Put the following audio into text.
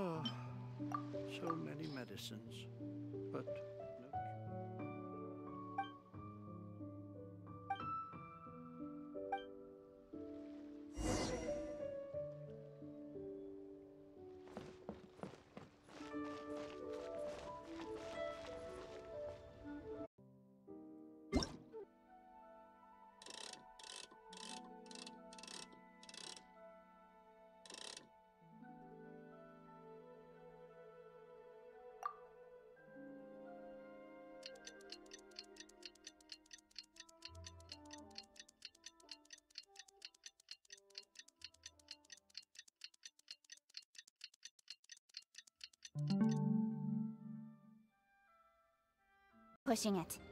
Ah, so many medicines, but Pushing it.